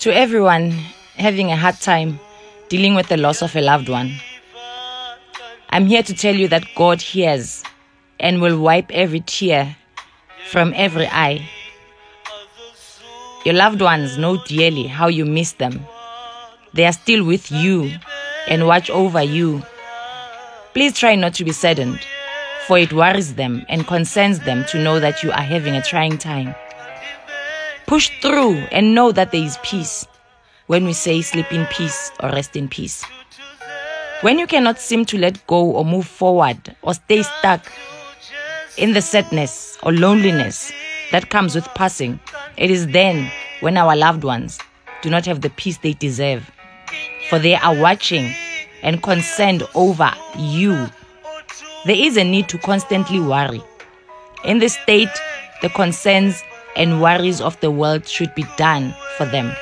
To everyone having a hard time dealing with the loss of a loved one, I'm here to tell you that God hears and will wipe every tear from every eye. Your loved ones know dearly how you miss them. They are still with you and watch over you. Please try not to be saddened, for it worries them and concerns them to know that you are having a trying time. Push through and know that there is peace when we say sleep in peace or rest in peace. When you cannot seem to let go or move forward or stay stuck in the sadness or loneliness that comes with passing, it is then when our loved ones do not have the peace they deserve. For they are watching and concerned over you. There is a need to constantly worry. In this state, the concerns and worries of the world should be done for them.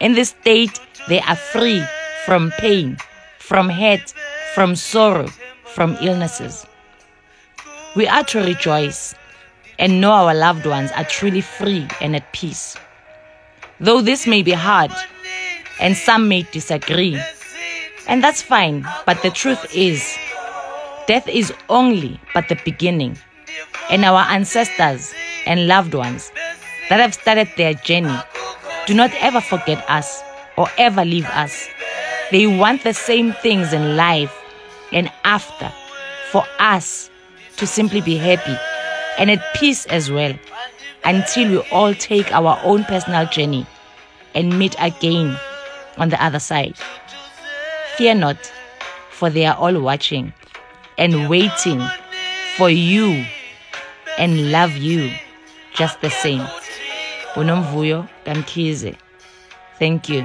In this state, they are free from pain, from hurt, from sorrow, from illnesses. We are to rejoice and know our loved ones are truly free and at peace. Though this may be hard, and some may disagree, and that's fine, but the truth is, death is only but the beginning, and our ancestors and loved ones that have started their journey do not ever forget us or ever leave us. They want the same things in life and after for us to simply be happy and at peace as well until we all take our own personal journey and meet again on the other side. Fear not, for they are all watching and waiting for you and love you just the same. Unomvuyo KaMkhize. Thank you.